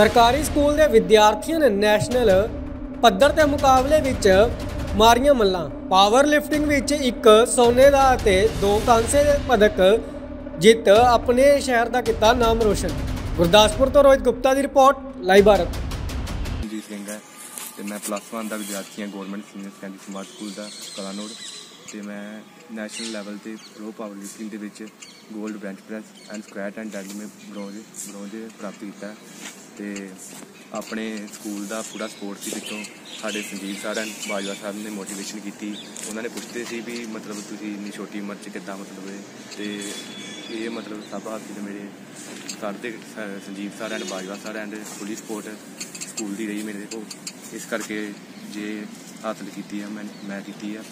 ਸਰਕਾਰੀ ਸਕੂਲ ਦੇ ਵਿਦਿਆਰਥੀਆਂ ਨੇ ਨੈਸ਼ਨਲ ਪੱਧਰ ਦੇ ਮੁਕਾਬਲੇ ਵਿੱਚ ਮਾਰੀਆਂ ਮੱਲਾਂ। ਪਾਵਰ ਲਿਫਟਿੰਗ ਵਿੱਚ ਇੱਕ ਸੋਨੇ ਦਾ ਅਤੇ ਦੋ ਕਾਂਸੇ ਦੇ ਪਦਕ ਜਿੱਤ ਆਪਣੇ ਸ਼ਹਿਰ ਦਾ ਕੀਤਾ ਨਾਮ ਰੋਸ਼ਨ। ਗੁਰਦਾਸਪੁਰ ਤੋਂ ਰੋਹਿਤ ਗੁਪਤਾ ਦੀ ਰਿਪੋਰਟ, ਲਾਈਵ ਭਾਰਤ। ਜੀ ਸਿੰਘ ਹੈ ਤੇ ਮੈਂ ਪਲੱਸ 1 ਦਾ ਵਿਦਿਆਰਥੀ ਹਾਂ government senior secondary smart school ਦਾ ਕਲਾਨੌਰ ਤੇ ਮੈਂ ਨੈਸ਼ਨਲ ਲੈਵਲ ਤੇ ਪ੍ਰੋ ਪਾਵਰ ਲਿਫਟਿੰਗ ਦੇ ਵਿੱਚ 골ਡ bench press and squat and dead ਮੈਂ ਬ੍ਰੌਂਜ਼ ਬ੍ਰੌਂਜ਼ ਪ੍ਰਾਪਤ ਕੀਤਾ। ਤੇ ਆਪਣੇ ਸਕੂਲ ਦਾ ਪੂਰਾ ਸਪੋਰਟ ਸੀ ਵਿੱਚੋਂ ਸਾਡੇ ਸੰਜੀਵ ਸਰ ਐਂਡ ਬਾਜਵਾ ਸਾਹਿਬ ਨੇ ਮੋਟੀਵੇਸ਼ਨ ਕੀਤੀ। ਉਹਨਾਂ ਨੇ ਪੁੱਛਦੇ ਸੀ ਵੀ ਮਤਲਬ ਤੁਸੀਂ ਇੰਨੀ ਛੋਟੀ ਉਮਰ 'ਚ ਕਿੱਦਾਂ ਮਤਲਬ ਇਹ ਤੇ ਇਹ ਮਤਲਬ ਸਭ ਹਾਸਿਲ ਮੇਰੇ ਸਰ ਦੇ Sanjeev sir and Bajwa sir and police support school ਦੀ ਰਹੀ ਮੇਰੇ ਕੋਲ। ਇਸ ਕਰਕੇ ਜੇ ਹਾਸਲ ਕੀਤੀ ਹੈ ਮੈਂ ਮੈਂ ਕੀਤੀ ਆ।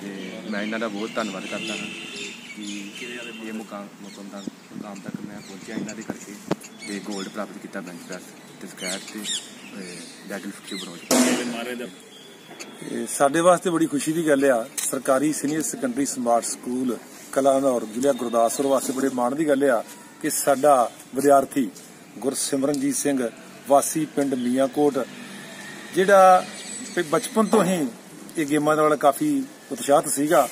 ਤੇ ਮੈਂ ਇਹਨਾਂ ਦਾ ਬਹੁਤ ਧੰਨਵਾਦ ਕਰਦਾ ਹਾਂ ਕਿ ਇਹ ਮੁਕਾਮ ਮੁਕਾਮ ਤੱਕ ਮੁਕਾਮ ਤੱਕ ਮੈਂ ਪਹੁੰਚਿਆ ਇਹਨਾਂ ਦੇ ਕਰਕੇ ਤੇ 골ਡ ਪ੍ਰਾਪਤ ਕੀਤਾ ਬੈਂਚ ਪ੍ਰੈਸ ਤੇ ਸਕੈਟ ਤੇ ਡੈਗਲ ਫਿਕਚਰ ਇਹ ਸਾਡੇ ਵਾਸਤੇ ਬੜੀ ਖੁਸ਼ੀ ਦੀ ਗੱਲ ਆ ਸਰਕਾਰੀ senior secondary smart school Kalanaur ਜ਼ਿਲ੍ਹਾ ਗੁਰਦਾਸਪੁਰ ਵਾਸਤੇ ਬੜੇ ਮਾਣ ਦੀ ਗੱਲ ਆ ਕਿ ਸਾਡਾ ਵਿਦਿਆਰਥੀ ਗੁਰਸਿਮਰਨਜੀਤ ਸਿੰਘ ਵਾਸੀ ਪਿੰਡ ਮੀਆਂਕੋਟ ਜਿਹੜਾ ਬਚਪਨ ਤੋਂ ਹੀ ਇਹ ਗੇਮਾਂ ਨਾਲ ਕਾਫੀ ਉਤਸ਼ਾਹਤ ਸੀਗਾ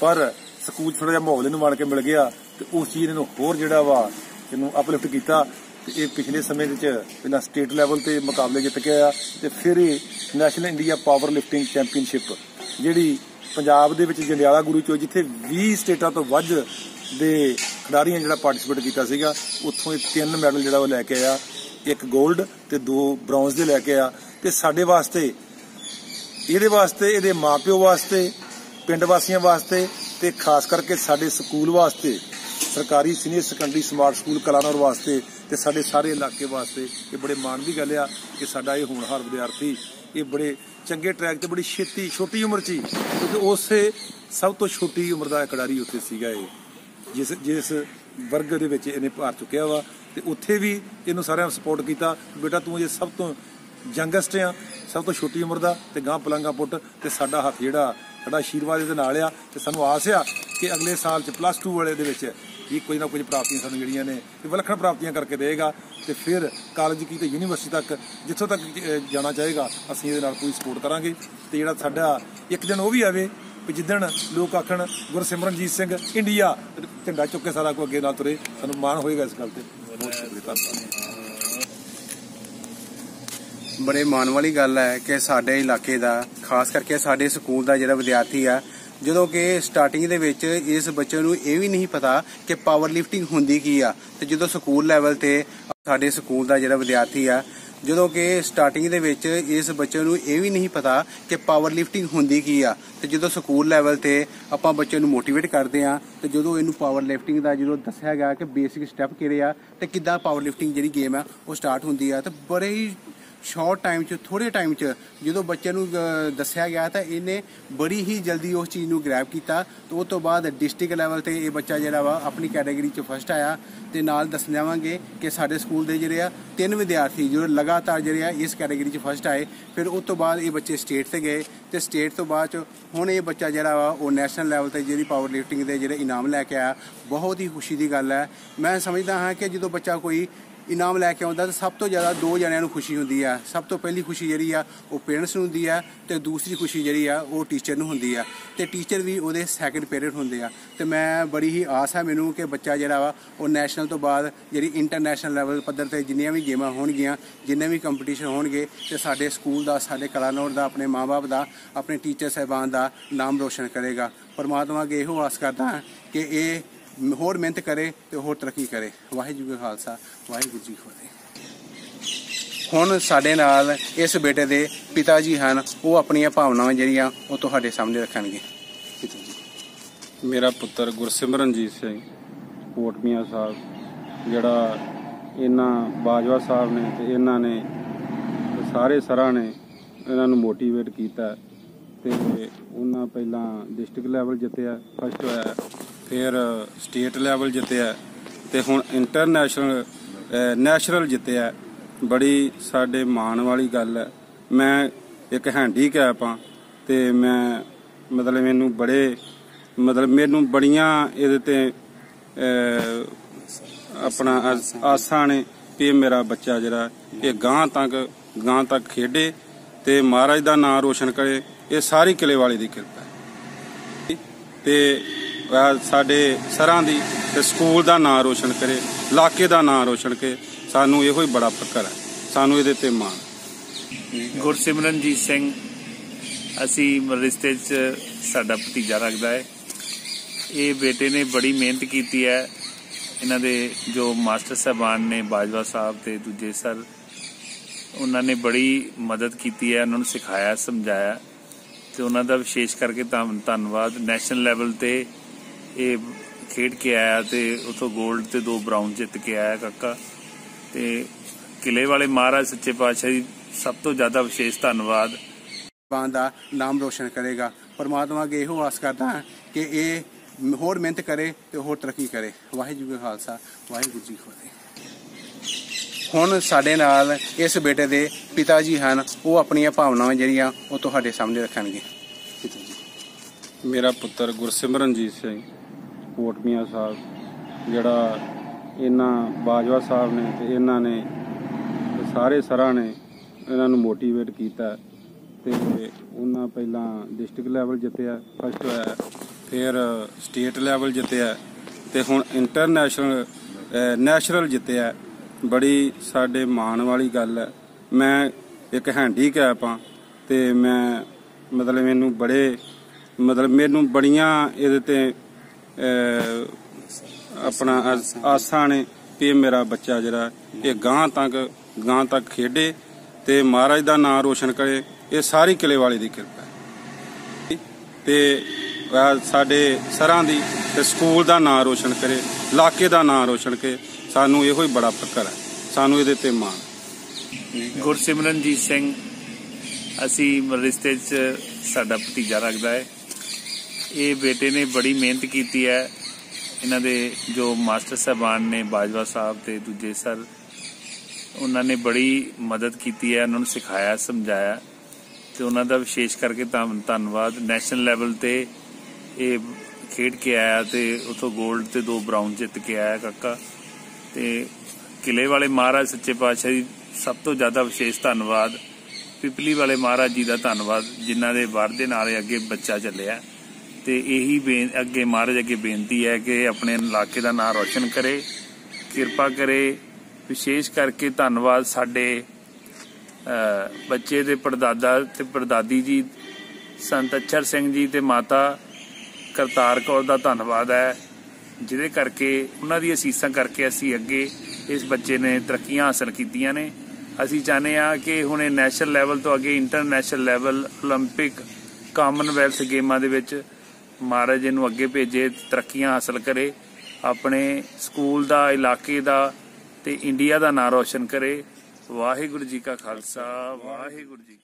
ਪਰ ਸਕੂਲ ਥੋੜਾ ਜਿਹਾ ਮਾਹੌਲ ਇਹਨੂੰ ਬਣ ਕੇ ਮਿਲ ਗਿਆ। ਤੇ ਉਸ ਚੀਜ਼ ਨੇ ਇਹਨੂੰ ਹੋਰ ਜਿਹੜਾ ਵਾ ਇਹਨੂੰ ਅਪਲਿਫਟ ਕੀਤਾ ਤੇ ਇਹ ਪਿਛਲੇ ਸਮੇਂ ਵਿੱਚ ਪਹਿਲਾਂ ਸਟੇਟ ਲੈਵਲ ਤੇ ਮੁਕਾਬਲੇ ਜਿੱਤ ਕੇ ਆਇਆ ਤੇ ਫਿਰ ਇਹ national India power lifting championship ਜਿਹੜੀ ਪੰਜਾਬ ਦੇ ਵਿੱਚ ਜੰਡਿਆਲਾ ਗੁਰੂ ਚੋਂ ਜਿੱਥੇ 20 ਸਟੇਟਾਂ ਤੋਂ ਵੱਧ ਦੇ ਖਿਡਾਰੀਆਂ ਜਿਹੜਾ ਪਾਰਟਿਸਿਪੇਟ ਕੀਤਾ ਸੀਗਾ, ਉੱਥੋਂ ਇਹ ਤਿੰਨ ਮੈਡਲ ਜਿਹੜਾ ਉਹ ਲੈ ਕੇ ਆਇਆ, ਇੱਕ 골ਡ ਤੇ ਦੋ ਬ੍ਰੌਂਜ਼ ਦੇ ਲੈ ਕੇ ਆਇਆ ਤੇ ਸਾਡੇ ਵਾਸਤੇ, ਇਹਦੇ ਵਾਸਤੇ, ਇਹਦੇ ਮਾਪਿਓ ਵਾਸਤੇ, ਪਿੰਡ ਵਾਸੀਆਂ ਵਾਸਤੇ ਤੇ ਖਾਸ ਕਰਕੇ ਸਾਡੇ ਸਕੂਲ ਵਾਸਤੇ ਸਰਕਾਰੀ senior secondary smart school Kalanaur ਵਾਸਤੇ ਤੇ ਸਾਡੇ ਸਾਰੇ ਇਲਾਕੇ ਵਾਸਤੇ ਇਹ ਬੜੇ ਮਾਣ ਦੀ ਗੱਲ ਆ ਕਿ ਸਾਡਾ ਇਹ ਹੋਣਹਾਰ ਵਿਦਿਆਰਥੀ ਇਹ ਬੜੇ ਚੰਗੇ ਟਰੈਕ ਤੇ ਬੜੀ ਛੇਤੀ, ਛੋਟੀ ਉਮਰ 'ਚ ਹੀ, ਕਿਉਂਕਿ ਉਸੇ ਸਭ ਤੋਂ ਛੋਟੀ ਉਮਰ ਦਾ ਖਿਡਾਰੀ ਉੱਥੇ ਸੀਗਾ ਇਹ, ਜਿਸ ਜਿਸ ਵਰਗ ਦੇ ਵਿੱਚ ਇਹਨੇ ਭਾਰ ਚੁੱਕਿਆ ਵਾ ਤੇ ਉੱਥੇ ਵੀ ਇਹਨੂੰ ਸਾਰਿਆਂ ਨੇ ਸਪੋਰਟ ਕੀਤਾ ਬੇਟਾ ਤੂੰ ਜੇ ਸਭ ਤੋਂ ਯੰਗੈਸਟ ਆ, ਸਭ ਤੋਂ ਛੋਟੀ ਉਮਰ ਦਾ ਤੇ ਗਾਂ ਪਲੰਗਾ ਪੁੱਟ ਤੇ ਸਾਡਾ ਹੱਥ ਜਿਹੜਾ, ਸਾਡਾ ਆਸ਼ੀਰਵਾਦ ਇਹਦੇ ਨਾਲ ਆ ਤੇ ਸਾਨੂੰ ਆਸ ਆ ਕਿ ਅਗਲੇ ਸਾਲ ਚ ਪਲੱਸ 2 ਵਾਲੇ ਦੇ ਵਿੱਚ ਵੀ ਕੋਈ ਨਾ ਕੁਝ ਪ੍ਰਾਪਤੀਆਂ ਸਾਨੂੰ ਜਿਹੜੀਆਂ ਨੇ ਤੇ ਵਿਲੱਖਣ ਪ੍ਰਾਪਤੀਆਂ ਕਰਕੇ ਦੇਗਾ ਤੇ ਫਿਰ ਕਾਲਜ ਕੀ ਤੇ ਯੂਨੀਵਰਸਿਟੀ ਤੱਕ, ਜਿੱਥੋਂ ਤੱਕ ਜਾਣਾ ਚਾਹੇਗਾ, ਅਸੀਂ ਇਹਦੇ ਨਾਲ ਪੂਰੀ ਸਪੋਰਟ ਕਰਾਂਗੇ। ਤੇ ਜਿਹੜਾ ਸਾਡਾ ਇੱਕ ਦਿਨ ਉਹ ਵੀ ਆਵੇ ਵੀ ਜਿੱਦਣ ਲੋਕ ਆਖਣ, ਗੁਰਸਿਮਰਨਜੀਤ ਸਿੰਘ ਇੰਡੀਆ ਝੰਡਾ ਚੁੱਕ ਕੇ ਸਾਰਾ ਕੋ ਅੱਗੇ ਨਾਲ ਤੁਰੇ, ਸਾਨੂੰ ਮਾਣ ਹੋਏਗਾ ਇਸ ਗੱਲ ਤੇ। ਬਹੁਤ ਸ਼ੁਕਰੀਆ ਬੜੇ ਮਾਣ ਵਾਲੀ ਗੱਲ ਹੈ ਕਿ ਸਾਡੇ ਇਲਾਕੇ ਦਾ, ਖਾਸ ਕਰਕੇ ਸਾਡੇ ਸਕੂਲ ਦਾ ਜਿਹੜਾ ਵਿਦਿਆਰਥੀ ਆ ਜਦੋਂ ਕਿ ਸਟਾਰਟਿੰਗ ਦੇ ਵਿੱਚ ਇਸ ਬੱਚੇ ਨੂੰ ਇਹ ਵੀ ਨਹੀਂ ਪਤਾ ਕਿ ਪਾਵਰ ਲਿਫਟਿੰਗ ਹੁੰਦੀ ਕੀ ਆ। ਤੇ ਜਦੋਂ ਸਕੂਲ ਲੈਵਲ ਤੇ ਸਾਡੇ ਸਕੂਲ ਦਾ ਜਿਹੜਾ ਵਿਦਿਆਰਥੀ ਆ, ਜਦੋਂ ਕਿ ਸਟਾਰਟਿੰਗ ਦੇ ਵਿੱਚ ਇਸ ਬੱਚੇ ਨੂੰ ਇਹ ਵੀ ਨਹੀਂ ਪਤਾ ਕਿ ਪਾਵਰ ਲਿਫਟਿੰਗ ਹੁੰਦੀ ਕੀ ਆ। ਤੇ ਜਦੋਂ ਸਕੂਲ ਲੈਵਲ ਤੇ ਆਪਾਂ ਬੱਚੇ ਨੂੰ ਮੋਟੀਵੇਟ ਕਰਦੇ ਆ, ਤੇ ਜਦੋਂ ਇਹਨੂੰ ਪਾਵਰ ਲਿਫਟਿੰਗ ਦਾ ਜਦੋਂ ਦੱਸਿਆ ਗਿਆ ਕਿ ਬੇਸਿਕ ਸਟੈਪ ਕਿਹੜੇ ਆ, ਤੇ ਕਿੱਦਾਂ ਪਾਵਰ ਲਿਫਟਿੰਗ ਜਿਹੜੀ ਗੇਮ ਆ, ਉਹ ਸਟਾਰਟ ਹੁੰਦੀ ਆ, ਤੇ ਬੜੇ ਹੀ ਸ਼ਾਰਟ ਟਾਈਮ 'ਚ ਥੋੜੇ ਟਾਈਮ 'ਚ ਜਦੋਂ ਬੱਚੇ ਨੂੰ ਦੱਸਿਆ ਗਿਆ ਤਾਂ ਇਹਨੇ ਬੜੀ ਹੀ ਜਲਦੀ ਉਸ ਚੀਜ਼ ਨੂੰ ਗ੍ਰੈਬ ਕੀਤਾ। ਤੇ ਉਸ ਤੋਂ ਬਾਅਦ ਡਿਸਟ੍ਰਿਕਟ ਲੈਵਲ ਤੇ ਇਹ ਬੱਚਾ ਜਿਹੜਾ ਵਾ, ਆਪਣੀ ਕੈਟਾਗਰੀ 'ਚ ਫਸਟ ਆਇਆ ਤੇ ਨਾਲ ਦੱਸ ਜਾਵਾਂਗੇ ਕਿ ਸਾਡੇ ਸਕੂਲ ਦੇ ਜਿਹੜੇ ਆ, ਤਿੰਨ ਵਿਦਿਆਰਥੀ ਜਿਹੜੇ ਲਗਾਤਾਰ ਜਿਹੜੇ ਆ, ਇਸ ਕੈਟਾਗਰੀ 'ਚ ਫਸਟ ਆਏ। ਫਿਰ ਉਸ ਤੋਂ ਬਾਅਦ ਇਹ ਬੱਚੇ ਸਟੇਟ ਤੇ ਗਏ ਤੇ ਸਟੇਟ ਤੋਂ ਬਾਅਦ 'ਚ ਹੁਣ ਇਹ ਬੱਚਾ ਜਿਹੜਾ ਵਾ, ਉਹ ਨੈਸ਼ਨਲ ਲੈਵਲ ਤੇ ਜਿਹੜੀ ਪਾਵਰ ਲਿਫਟਿੰਗ ਦੇ ਜਿਹੜੇ ਇਨਾਮ ਲੈ ਕੇ ਆਇਆ। ਬਹੁਤ ਹੀ ਖੁਸ਼ੀ ਦੀ ਗੱਲ ਹੈ। ਮੈਂ ਸਮਝਦਾ ਹਾਂ ਕਿ ਜਦੋਂ ਬੱਚਾ ਕੋਈ ਇਨਾਮ ਲੈ ਕੇ ਆਉਂਦਾ ਤਾਂ ਸਭ ਤੋਂ ਜ਼ਿਆਦਾ ਦੋ ਜਣਿਆਂ ਨੂੰ ਖੁਸ਼ੀ ਹੁੰਦੀ ਆ। ਸਭ ਤੋਂ ਪਹਿਲੀ ਖੁਸ਼ੀ ਜਿਹੜੀ ਆ, ਉਹ ਪੇਰੈਂਟਸ ਨੂੰ ਹੁੰਦੀ ਆ ਤੇ ਦੂਸਰੀ ਖੁਸ਼ੀ ਜਿਹੜੀ ਆ, ਉਹ ਟੀਚਰ ਨੂੰ ਹੁੰਦੀ ਆ। ਤੇ ਟੀਚਰ ਵੀ ਉਹਦੇ ਸੈਕੰਡ ਪੇਰੈਂਟ ਹੁੰਦੇ ਆ। ਤੇ ਮੈਂ ਬੜੀ ਹੀ ਆਸ ਹੈ ਮੈਨੂੰ ਕਿ ਬੱਚਾ ਜਿਹੜਾ ਵਾ, ਉਹ ਨੈਸ਼ਨਲ ਤੋਂ ਬਾਅਦ ਜਿਹੜੀ ਇੰਟਰਨੈਸ਼ਨਲ ਲੈਵਲ ਪੱਧਰ ਤੇ ਜਿੰਨੀਆਂ ਵੀ ਗੇਮਾਂ ਹੋਣਗੀਆਂ, ਜਿੰਨੇ ਵੀ ਕੰਪੀਟੀਸ਼ਨ ਹੋਣਗੇ ਤੇ ਸਾਡੇ ਸਕੂਲ ਦਾ, ਸਾਡੇ ਕਲਾਨੌਰ ਦਾ, ਆਪਣੇ ਮਾਪੇ ਦਾ, ਆਪਣੇ ਟੀਚਰ ਸਾਹਿਬਾਨ ਦਾ ਨਾਮ ਰੋਸ਼ਨ ਕਰੇਗਾ। ਪਰਮਾਤਮਾ ਅੱਗੇ ਇਹੋ ਆਸ ਕਰਦਾ ਹਾਂ ਕਿ ਇਹ ਹੋਰ ਮਿਹਨਤ ਕਰੇ ਤੇ ਹੋਰ ਤਰੱਕੀ ਕਰੇ। ਵਾਹਿਗੁਰੂ ਜੀ ਕਾ ਖਾਲਸਾ, ਵਾਹਿਗੁਰੂ ਜੀ ਫਤਿਹ। ਹੁਣ ਸਾਡੇ ਨਾਲ ਇਸ ਬੇਟੇ ਦੇ ਪਿਤਾ ਜੀ ਹਨ। ਉਹ ਆਪਣੀਆਂ ਭਾਵਨਾਵਾਂ ਜਿਹੜੀਆਂ ਉਹ ਤੁਹਾਡੇ ਸਾਹਮਣੇ ਰੱਖਣਗੇ। ਮੇਰਾ ਪੁੱਤਰ ਗੁਰਸਿਮਰਨਜੀਤ ਸਿੰਘ ਕੋਟਮੀਆਂ ਸਾਹਿਬ, ਜਿਹੜਾ ਇਹਨਾਂ ਬਾਜਵਾ ਸਾਹਿਬ ਨੇ ਤੇ ਇਹਨਾਂ ਨੇ ਸਾਰੇ ਸਰਾਂ ਨੇ ਇਹਨਾਂ ਨੂੰ ਮੋਟੀਵੇਟ ਕੀਤਾ ਤੇ ਉਹਨਾਂ ਪਹਿਲਾਂ ਡਿਸਟ੍ਰਿਕਟ ਲੈਵਲ ਜਿੱਤਿਆ ਫਸਟ ਹੋਇਆ। ਫਿਰ ਸਟੇਟ ਲੈਵਲ ਜਿੱਤਿਆ ਤੇ ਹੁਣ ਇੰਟਰਨੈਸ਼ਨਲ ਨੈਸ਼ਨਲ ਜਿੱਤਿਆ। ਬੜੀ ਸਾਡੇ ਮਾਣ ਵਾਲੀ ਗੱਲ ਹੈ। ਮੈਂ ਇੱਕ ਹੈਂਡੀਕੈਪ ਆ ਤੇ ਮੈਂ ਮਤਲਬ ਮੈਨੂੰ ਬੜੇ, ਮਤਲਬ ਮੈਨੂੰ ਬੜੀਆਂ ਇਹਦੇ ਤੇ ਆਪਣਾ ਆਸਾਂ ਨੇ ਵੀ ਮੇਰਾ ਬੱਚਾ ਜਿਹੜਾ, ਇਹ ਗਾਂ ਤੱਕ ਗਾਂ ਤੱਕ ਖੇਡੇ ਤੇ ਮਹਾਰਾਜ ਦਾ ਨਾਮ ਰੋਸ਼ਨ ਕਰੇ। ਇਹ ਸਾਰੀ ਕਿਲੇ ਵਾਲੇ ਦੀ ਕਿਰਪਾ ਹੈ। ਤੇ ਸਾਡੇ ਸਰਾਂ ਦੀ ਤੇ ਸਕੂਲ ਦਾ ਨਾਂ ਰੋਸ਼ਨ ਕਰੇ, ਇਲਾਕੇ ਦਾ ਨਾਂ ਰੋਸ਼ਨ ਕਰੇ, ਸਾਨੂੰ ਇਹੋ ਹੀ ਬੜਾ ਫਕਰ ਹੈ। ਸਾਨੂੰ ਇਹਦੇ ਤੇ ਮਾਣ ਗੁਰਸਿਮਰਨਜੀਤ ਸਿੰਘ, ਅਸੀਂ ਰਿਸ਼ਤੇ 'ਚ ਸਾਡਾ ਭਤੀਜਾ ਰੱਖਦਾ ਹੈ। ਇਹ ਬੇਟੇ ਨੇ ਬੜੀ ਮਿਹਨਤ ਕੀਤੀ ਹੈ। ਇਹਨਾਂ ਦੇ ਜੋ ਮਾਸਟਰ ਸਾਹਿਬਾਨ ਨੇ ਬਾਜਵਾ ਸਾਹਿਬ ਤੇ ਦੂਜੇ ਸਰ, ਉਹਨਾਂ ਨੇ ਬੜੀ ਮਦਦ ਕੀਤੀ ਹੈ, ਉਹਨਾਂ ਨੂੰ ਸਿਖਾਇਆ, ਸਮਝਾਇਆ ਤੇ ਉਹਨਾਂ ਦਾ ਵਿਸ਼ੇਸ਼ ਕਰਕੇ ਧੰਨ- ਧੰਨਵਾਦ ਨੈਸ਼ਨਲ ਲੈਵਲ ਤੇ ਇਹ ਖੇਡ ਕੇ ਆਇਆ ਤੇ ਉਥੋਂ 골ਡ ਤੇ ਦੋ ਬ੍ਰਾਊਨ ਜਿੱਤ ਕੇ ਆਇਆ ਕਾਕਾ। ਤੇ ਕਿਲੇ ਵਾਲੇ ਮਹਾਰਾਜ ਸੱਚੇ ਪਾਤਸ਼ਾਹ ਦੀ ਸਭ ਤੋਂ ਜ਼ਿਆਦਾ ਵਿਸ਼ੇਸ਼ ਧੰਨਵਾਦ। ਬਾਂ ਦਾ ਨਾਮ ਰੋਸ਼ਨ ਕਰੇਗਾ। ਪਰਮਾਤਮਾ ਅੱਗੇ ਇਹੋ ਆਸ ਕਰਦਾ ਹਾਂ ਕਿ ਇਹ ਹੋਰ ਮਿਹਨਤ ਕਰੇ ਤੇ ਹੋਰ ਤਰੱਕੀ ਕਰੇ। ਵਾਹਿਗੁਰੂ ਜੀ ਕਾ ਖਾਲਸਾ ਵਾਹਿਗੁਰੂ ਜੀ ਫਤਿਹ। ਹੁਣ ਸਾਡੇ ਨਾਲ ਇਸ ਬੇਟੇ ਦੇ ਪਿਤਾ ਜੀ ਹਨ। ਉਹ ਆਪਣੀਆਂ ਭਾਵਨਾਵਾਂ ਜਿਹੜੀਆਂ ਉਹ ਤੁਹਾਡੇ ਸਾਹਮਣੇ ਰੱਖਣਗੇ। ਮੇਰਾ ਪੁੱਤਰ ਗੁਰਸਿਮਰਨਜੀਤ ਸਿੰਘ। ਕੋਟਮੀਆਂ ਸਾਹਿਬ, ਜਿਹੜਾ ਇਹਨਾਂ ਬਾਜਵਾ ਸਾਹਿਬ ਨੇ ਤੇ ਇਹਨਾਂ ਨੇ ਸਾਰੇ ਸਰਾਂ ਨੇ ਇਹਨਾਂ ਨੂੰ ਮੋਟੀਵੇਟ ਕੀਤਾ ਤੇ ਉਹਨਾਂ ਪਹਿਲਾਂ ਡਿਸਟ੍ਰਿਕਟ ਲੈਵਲ ਜਿੱਤਿਆ ਫਸਟ ਹੋਇਆ, ਫਿਰ ਸਟੇਟ ਲੈਵਲ ਜਿੱਤਿਆ ਤੇ ਹੁਣ ਇੰਟਰਨੈਸ਼ਨਲ ਨੈਸ਼ਨਲ ਜਿੱਤਿਆ। ਬੜੀ ਸਾਡੇ ਮਾਣ ਵਾਲੀ ਗੱਲ ਹੈ। ਮੈਂ ਇੱਕ ਹੈਂਡੀਕੈਪ ਆ ਤੇ ਮੈਂ ਮਤਲਬ ਮੈਨੂੰ ਬੜੇ, ਮਤਲਬ ਮੈਨੂੰ ਬੜੀਆਂ ਇਹਦੇ ਤੇ ਆਪਣਾ ਆਸ- ਆਸਾਂ ਨੇ ਕਿ ਇਹ ਮੇਰਾ ਬੱਚਾ ਜਿਹੜਾ, ਇਹ ਗਾਂ ਤੱਕ ਗਾਂ ਤੱਕ ਖੇਡੇ ਤੇ ਮਹਾਰਾਜ ਦਾ ਨਾਮ ਰੋਸ਼ਨ ਕਰੇ, ਇਹ ਸਾਰੀ ਕਿਲੇ ਵਾਲੇ ਦੀ ਕਿਰਪਾ ਹੈ। ਤੇ ਸਾਡੇ ਸਰਾਂ ਦੀ ਤੇ ਸਕੂਲ ਦਾ ਨਾਮ ਰੋਸ਼ਨ ਕਰੇ, ਇਲਾਕੇ ਦਾ ਨਾਮ ਰੋਸ਼ਨ ਕਰੇ, ਸਾਨੂੰ ਇਹੋ ਹੀ ਬੜਾ ਫਕਰ ਹੈ। ਸਾਨੂੰ ਇਹਦੇ ਤੇ ਮਾਣ ਗੁਰਸਿਮਰਨਜੀਤ ਸਿੰਘ, ਅਸੀਂ ਰਿਸ਼ਤੇ 'ਚ ਸਾਡਾ ਭਤੀਜਾ ਰੱਖਦਾ ਹੈ। ਇਹ ਬੇਟੇ ਨੇ ਬੜੀ ਮਿਹਨਤ ਕੀਤੀ ਹੈ। ਇਹਨਾਂ ਦੇ ਜੋ ਮਾਸਟਰ ਸਾਹਿਬਾਨ ਨੇ, ਬਾਜਵਾ ਸਾਹਿਬ ਤੇ ਦੂਜੇ ਸਰ, ਉਹਨਾਂ ਨੇ ਬੜੀ ਮਦਦ ਕੀਤੀ ਹੈ, ਉਹਨਾਂ ਨੂੰ ਸਿਖਾਇਆ, ਸਮਝਾਇਆ ਤੇ ਉਹਨਾਂ ਦਾ ਵਿਸ਼ੇਸ਼ ਕਰਕੇ ਧੰਨ- ਧੰਨਵਾਦ। ਨੈਸ਼ਨਲ ਲੈਵਲ ਤੇ ਇਹ ਖੇਡ ਕੇ ਆਇਆ ਤੇ ਉਥੋਂ 골ਡ ਤੇ ਦੋ ਬ੍ਰਾਊਨ ਜਿੱਤ ਕੇ ਆਇਆ ਕਾਕਾ। ਤੇ ਕਿਲੇ ਵਾਲੇ ਮਹਾਰਾਜ, ਸੱਚੇ ਪਾਤਸ਼ਾਹ ਜੀ, ਸਭ ਤੋਂ ਜ਼ਿਆਦਾ ਵਿਸ਼ੇਸ਼ ਧੰਨਵਾਦ। ਪਿਪਲੀ ਵਾਲੇ ਮਹਾਰਾਜ ਜੀ ਦਾ ਧੰਨਵਾਦ, ਜਿਨ੍ਹਾਂ ਦੇ ਵਰ ਦੇ ਨਾਲ ਅੱਗੇ ਬੱਚਾ ਚੱਲਿਆ। ਤੇ ਇਹੀ ਬੇਨ- ਅੱਗੇ ਮਹਾਰਾਜ ਅੱਗੇ ਬੇਨਤੀ ਹੈ ਕਿ ਆਪਣੇ ਇਲਾਕੇ ਦਾ ਨਾਮ ਰੋਸ਼ਨ ਕਰੇ ਕਿਰਪਾ ਕਰੇ ਵਿਸ਼ੇਸ਼ ਕਰਕੇ ਧੰਨਵਾਦ ਸਾਡੇ ਅ, ਬੱਚੇ ਦੇ ਪੜਦਾਦਾ ਤੇ ਪੜਦਾਦੀ ਜੀ ਸੰਤ ਅਛਰ ਸਿੰਘ ਜੀ ਤੇ ਮਾਤਾ ਕਰਤਾਰ ਕੌਰ ਦਾ ਧੰਨਵਾਦ ਹੈ ਜਿਹਦੇ ਕਰਕੇ ਉਹਨਾਂ ਦੀ ਅਸੀਸਾਂ ਕਰਕੇ ਅਸੀਂ ਅੱਗੇ ਇਸ ਬੱਚੇ ਨੇ ਤਰੱਕੀਆਂ ਹਾਸਲ ਕੀਤੀਆਂ ਨੇ ਅਸੀਂ ਚਾਹੁੰਦੇ ਹਾਂ ਕਿ ਹੁਣ ਇਹ ਨੈਸ਼ਨਲ ਲੈਵਲ ਤੋਂ ਅੱਗੇ ਇੰਟਰਨੈਸ਼ਨਲ ਲੈਵਲ 올림픽 ਕਾਮਨਵੈਲਥ ਗੇਮਾਂ ਦੇ ਵਿੱਚ ਮਹਾਰਾਜ ਇਹਨੂੰ ਅੱਗੇ ਭੇਜੇ, ਤਰੱਕੀਆਂ ਹਾਸਲ ਕਰੇ, ਆਪਣੇ ਸਕੂਲ ਦਾ, ਇਲਾਕੇ ਦਾ ਤੇ ਇੰਡੀਆ ਦਾ ਨਾਂ ਰੋਸ਼ਨ ਕਰੇ। ਵਾਹਿਗੁਰੂ ਜੀ ਕਾ ਖਾਲਸਾ, ਵਾਹਿਗੁਰੂ ਜੀ